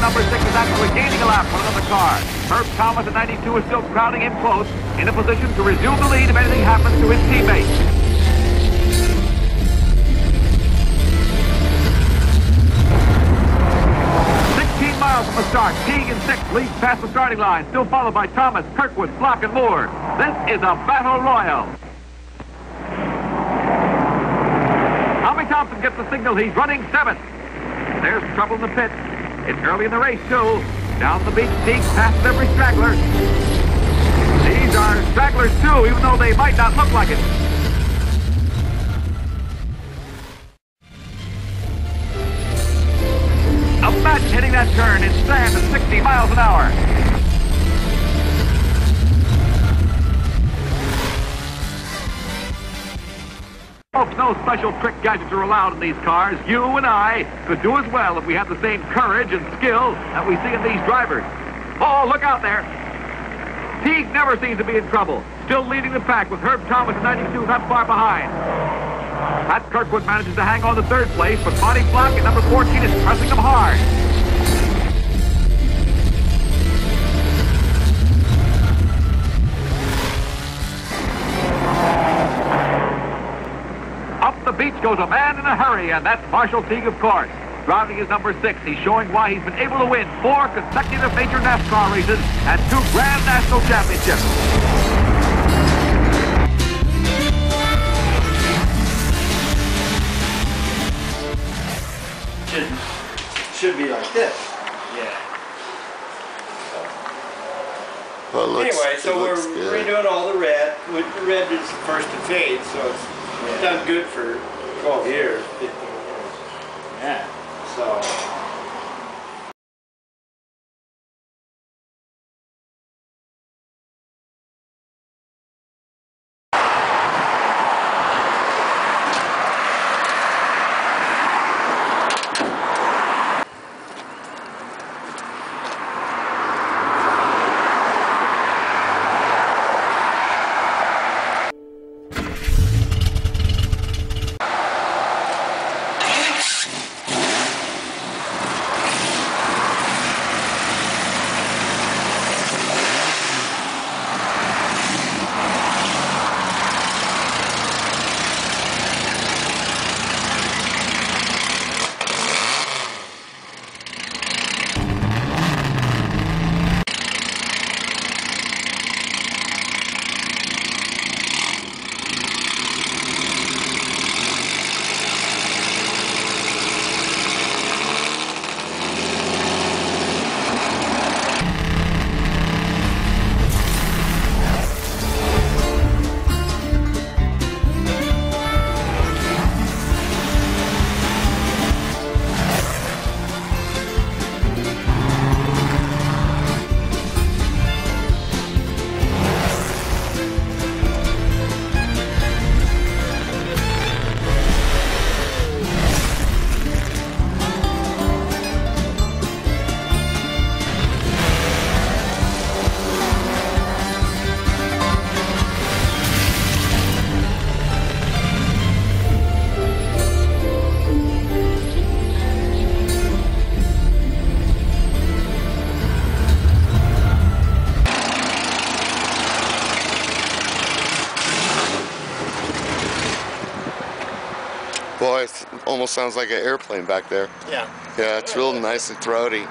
number six is actually gaining a lap on another car. Herb Thomas at 92 is still crowding in close, in a position to resume the lead if anything happens to his teammate. 16 miles from the start. In sixth leads past the starting line, still followed by Thomas, Kirkwood, Flock, and Moore. This is a battle royal. Tommy Thompson gets the signal. He's running seventh. There's trouble in the pit. It's early in the race, too. Down the beach, Teague past every straggler. These are stragglers, too, even though they might not look like it. Imagine hitting that turn in sand at 60 miles an hour. Folks, no special trick gadgets are allowed in these cars. You and I could do as well if we had the same courage and skill that we see in these drivers. Oh, look out there. Teague never seems to be in trouble. Still leading the pack with Herb Thomas at 92 not far behind. Pat Kirkwood manages to hang on to third place, but Fonty Flock at number 14 is pressing him hard. A in a hurry, and that's Marshall Teague, of course. Driving his number six, he's showing why he's been able to win four consecutive major NASCAR races and two Grand National Championships. should should be like this. Yeah. Well, looks, anyway, so we're good. redoing all the red. The red is first to fade, so it's Yeah. done good for 12 years, 15 years. Yeah. So almost sounds like an airplane back there. yeah, Yeah, it's real nice and throaty.